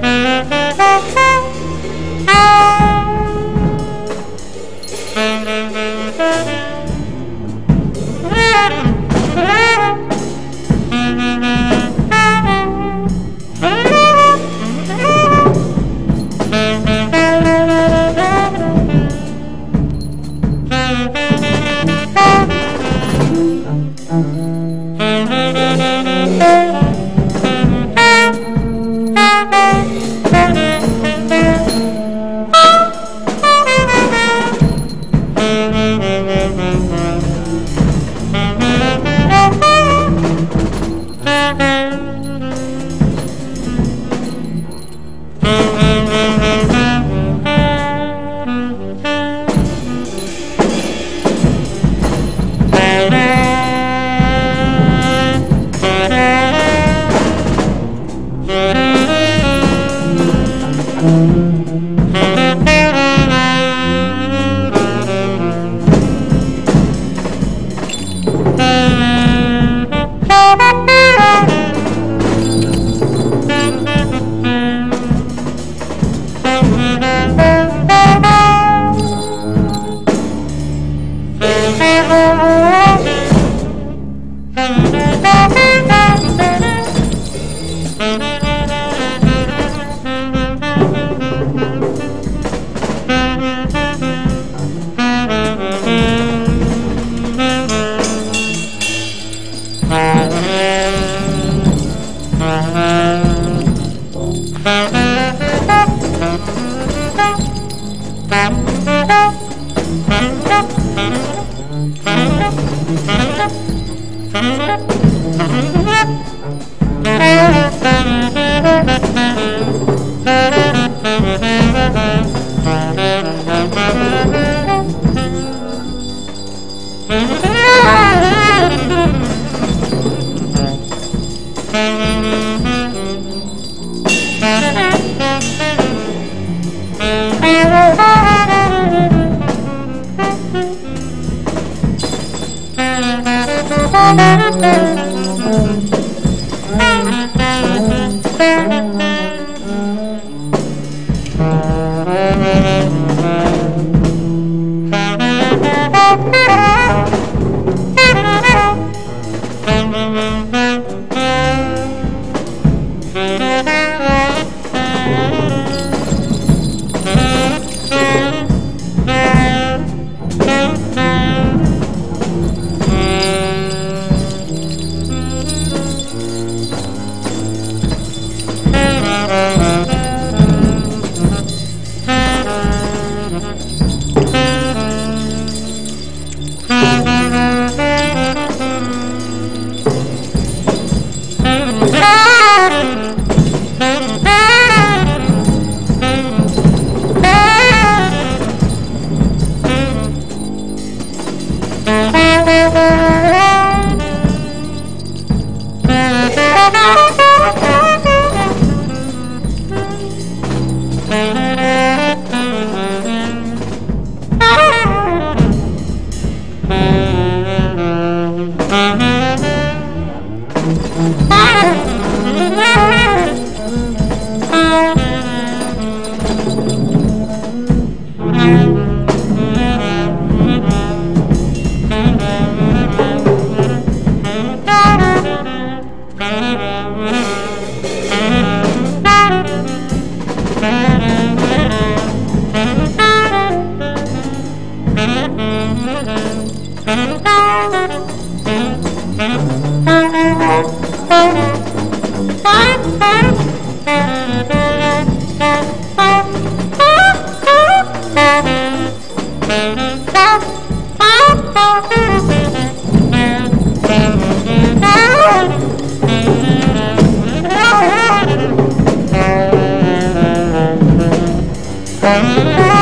Música Bye. Thank you. Thank you.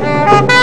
Thank you.